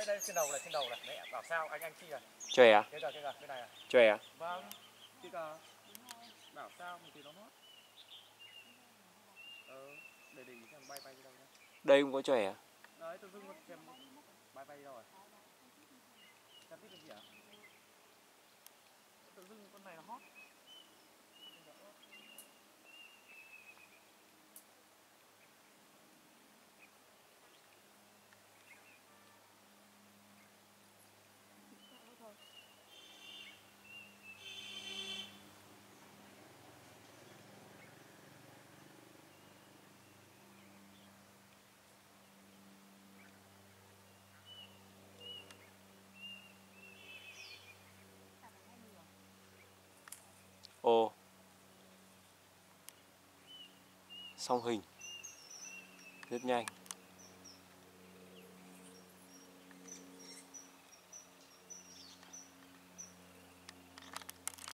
đây đây trên đầu này trên đầu này. Mẹ bảo sao anh anh chi à Chòe à? đây rồi đây rồi bên này à? Chòe à? vâng. Thì cả bảo sao mình thì nó hót ờ để để ý xem bay bay đi đâu nhá. Đây cũng có chòe à? đấy tự dưng xem bay bay đi đâu rồi xem biết cái gì à tự dưng con này nó hót Ồ. Song hình. Rất nhanh.